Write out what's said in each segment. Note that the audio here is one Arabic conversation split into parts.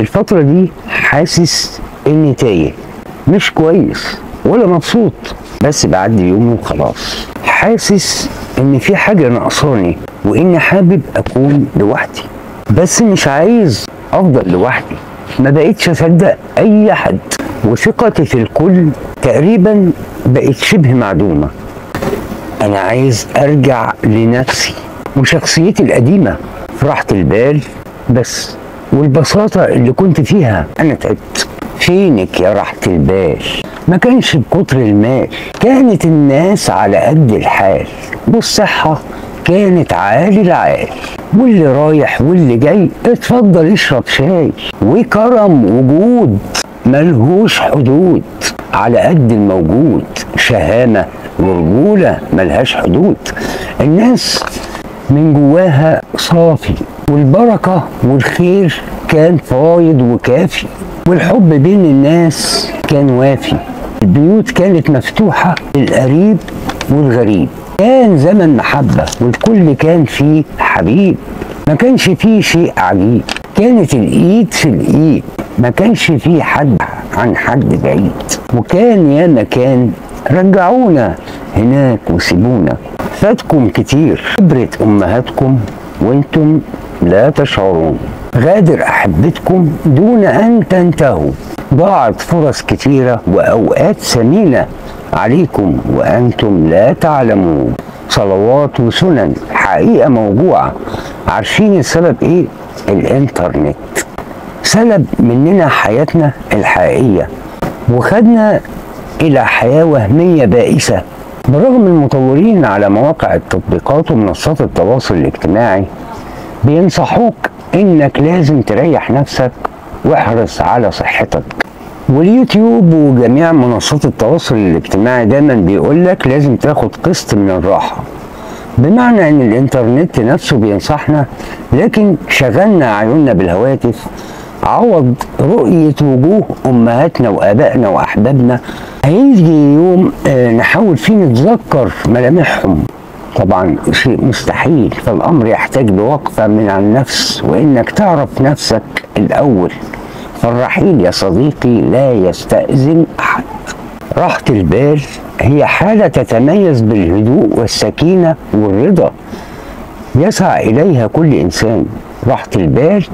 الفترة دي حاسس إني تايه. مش كويس ولا مبسوط. بس بعدي يوم وخلاص. حاسس إن في حاجة ناقصاني وإني حابب أكون لوحدي. بس مش عايز أفضل لوحدي. ما بقتش أصدق أي حد. وثقتي في الكل تقريبا بقت شبه معدومة. أنا عايز أرجع لنفسي وشخصيتي القديمة. راحة البال. بس والبساطة اللي كنت فيها. أنا تعبت. فينك يا راحة البال؟ ما كانش بكتر المال. كانت الناس على قد الحال. والصحة كانت عالي العال. واللي رايح واللي جاي اتفضل اشرب شاي. وكرم وجود ملهوش حدود. على قد الموجود شهامة ورجولة ملهاش حدود. الناس من جواها صافي. والبركة والخير كان فايض وكافي والحب بين الناس كان وافي. البيوت كانت مفتوحة للقريب والغريب. كان زمن محبة والكل كان فيه حبيب. ما كانش فيه شيء عجيب. كانت الإيد في الإيد. ما كانش فيه حد عن حد بعيد. وكان يا مكان رجعونا هناك وسيبونا. فاتكم كتير. كبرت أمهاتكم وأنتم لا تشعرون غادر أحبتكم دون أن تنتهوا. ضاعت فرص كتيرة وأوقات ثمينة عليكم وأنتم لا تعلمون. صلوات وسنن. حقيقة موجوعة عارفين السبب إيه؟ الإنترنت. سلب مننا حياتنا الحقيقية. وخدنا إلى حياة وهمية بائسة. برغم المطورين على مواقع التطبيقات ومنصات التواصل الاجتماعي بينصحوك إنك لازم تريح نفسك واحرص على صحتك. واليوتيوب وجميع منصات التواصل الاجتماعي دايما بيقول لك لازم تاخد قسط من الراحة. بمعنى إن الإنترنت نفسه بينصحنا لكن شغلنا عيوننا بالهواتف عوض رؤية وجوه أمهاتنا وآبائنا وأحبابنا. هيجي يوم آه، نحاول فيه نتذكر ملامحهم. طبعا شيء مستحيل فالأمر يحتاج لوقفة من النفس وإنك تعرف نفسك الأول. فالرحيل يا صديقي لا يستأذن أحد. راحة البال هي حالة تتميز بالهدوء والسكينة والرضا. يسعى إليها كل إنسان. راحة البال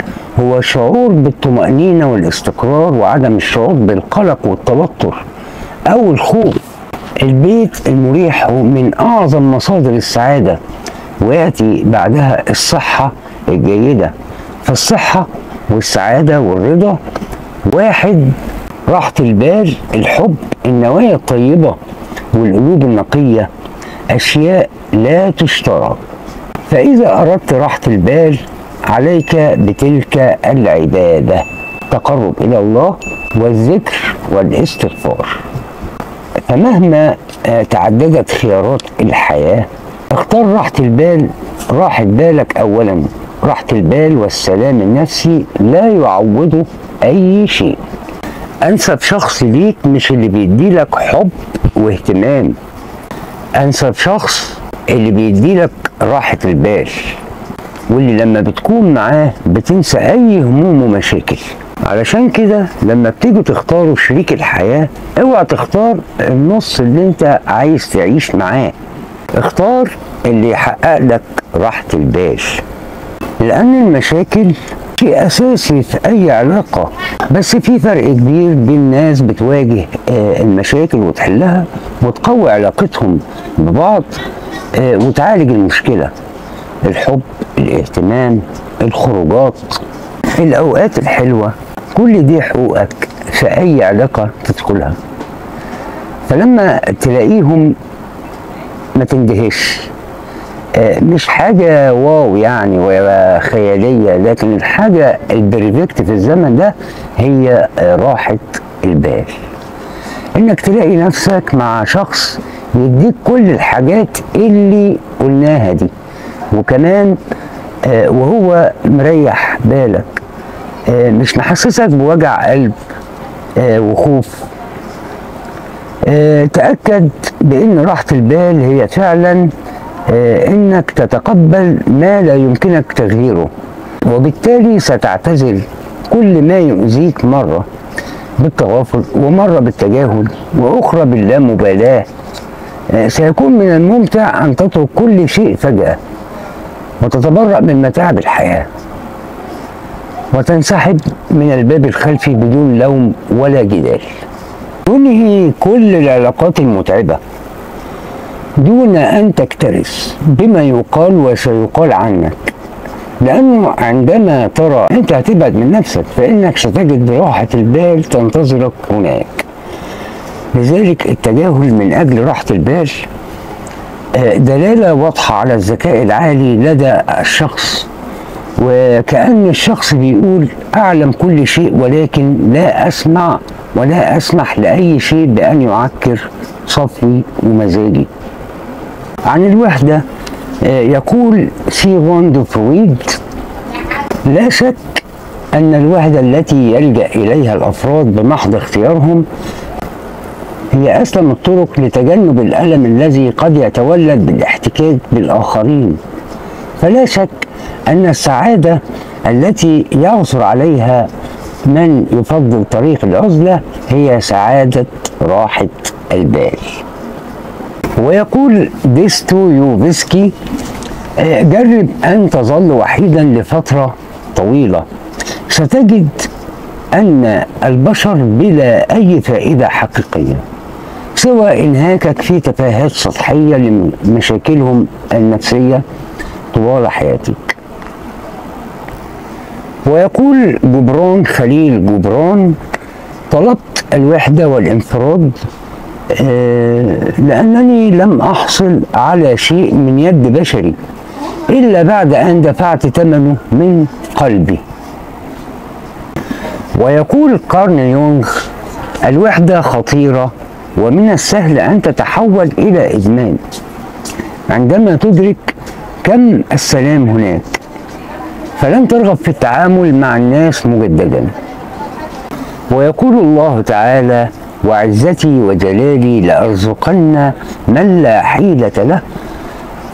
هو شعور بالطمأنينة والاستقرار وعدم الشعور بالقلق والتوتر. أو الخوف البيت المريح من أعظم مصادر السعادة ويأتي بعدها الصحة الجيدة. فالصحة والسعادة والرضا واحد راحة البال الحب النوايا الطيبة والقلوب النقية أشياء لا تشترى. فإذا أردت راحة البال عليك بتلك العبادة. تقرب إلى الله والذكر والإستغفار. فمهما آه، تعددت خيارات الحياة اختار راحة البال راحة بالك أولا. راحة البال والسلام النفسي لا يعوضه أي شيء. أنسب شخص ليك مش اللي بيديلك حب واهتمام. أنسب شخص اللي بيديلك راحة البال. واللي لما بتكون معاه بتنسى أي هموم ومشاكل. علشان كده لما بتيجوا تختاروا شريك الحياة اوعى تختار النص اللي انت عايز تعيش معاه. اختار اللي يحقق لك راحة البال. لأن المشاكل شيء أساسي في أي علاقة بس في فرق كبير بين ناس بتواجه آه، المشاكل وتحلها وتقوي علاقتهم ببعض آه، وتعالج المشكلة. الحب الاهتمام الخروجات الأوقات الحلوة. كل دي حقوقك في أي علاقة تدخلها. فلما تلاقيهم ما تندهش آه، مش حاجة wow يعني ولا خيالية لكن الحاجة ال perfect في الزمن ده هي راحة البال. إنك تلاقي نفسك مع شخص يديك كل الحاجات اللي قلناها دي. وكمان وهو مريح بالك. آه، مش محسسك بوجع قلب آه، وخوف. آه، تأكد بأن راحة البال هي فعلا آه، أنك تتقبل ما لا يمكنك تغييره وبالتالي ستعتزل كل ما يؤذيك مرة بالتغافل ومرة بالتجاهل وأخرى باللامبالاة. آه، سيكون من الممتع أن تترك كل شيء فجأة. وتتبرأ من متاعب الحياة. وتنسحب من الباب الخلفي بدون لوم ولا جدال. تنهي كل العلاقات المتعبة دون أن تكترث بما يقال وسيقال عنك. لأنه عندما ترى أنت هتبعد من نفسك فإنك ستجد راحة البال تنتظرك هناك. لذلك التجاهل من أجل راحة البال دلالة واضحة على الذكاء العالي لدى الشخص وكأن الشخص بيقول أعلم كل شيء ولكن لا أسمع ولا أسمح لأي شيء بأن يعكر صفوي ومزاجي. عن الوحدة يقول سيغموند فرويد لا شك أن الوحدة التي يلجأ إليها الأفراد بمحض اختيارهم هي أسلم الطرق لتجنب الألم الذي قد يتولد بالاحتكاك بالآخرين. فلا شك أن السعادة التي يعثر عليها من يفضل طريق العزلة هي سعادة راحة البال. ويقول ديستو يوفسكي آه، جرب أن تظل وحيدا لفترة طويلة. ستجد أن البشر بلا أي فائدة حقيقية. سوى إنهاكك في تفاهات سطحية لمشاكلهم النفسية طوال حياتك. ويقول جبران خليل جبران طلبت الوحدة والانفراد آه، لأنني لم أحصل على شيء من يد بشري إلا بعد أن دفعت ثمنه من قلبي. ويقول كارل يونغ الوحدة خطيرة ومن السهل أن تتحول إلى إدمان. عندما تدرك كم السلام هناك فلن ترغب في التعامل مع الناس مجددا. ويقول الله تعالى وعزتي وجلالي لأرزقن من لا حيلة له.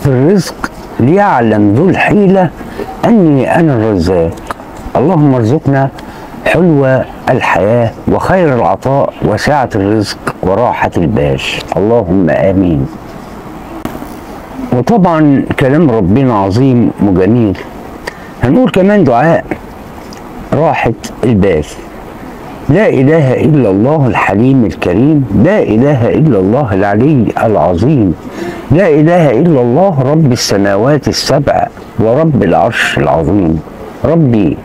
في الرزق ليعلم ذو الحيلة أني أنا الرزاق. اللهم ارزقنا حلو الحياة وخير العطاء وسعة الرزق. وراحة البال اللهم آمين. وطبعا كلام ربنا عظيم وجميل. هنقول كمان دعاء. راحة البال لا إله إلا الله الحليم الكريم. لا إله إلا الله العلي العظيم. لا إله إلا الله رب السماوات السبع ورب العرش العظيم. ربي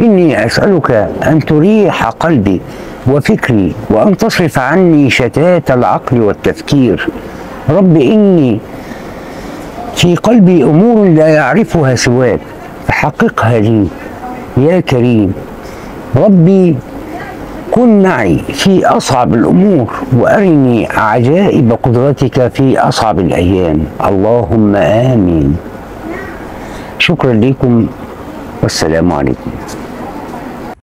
إني أسألك أن تريح قلبي. وفكري وأن تصرف عني شتات العقل والتفكير. رب إني في قلبي أمور لا يعرفها سواك فحققها لي يا كريم. ربي كن معي في أصعب الأمور وأرني عجائب قدرتك في أصعب الأيام. اللهم آمين. شكرا لكم والسلام عليكم.